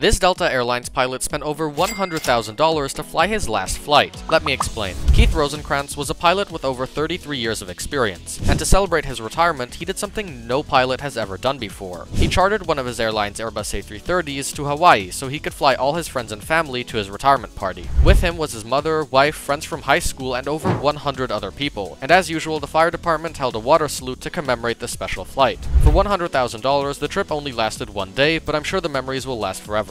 This Delta Airlines pilot spent over $100,000 to fly his last flight. Let me explain. Keith Rosenkranz was a pilot with over 33 years of experience, and to celebrate his retirement, he did something no pilot has ever done before. He chartered one of his airline's Airbus A330s to Hawaii so he could fly all his friends and family to his retirement party. With him was his mother, wife, friends from high school, and over 100 other people, and as usual, the fire department held a water salute to commemorate the special flight. For $100,000, the trip only lasted one day, but I'm sure the memories will last forever.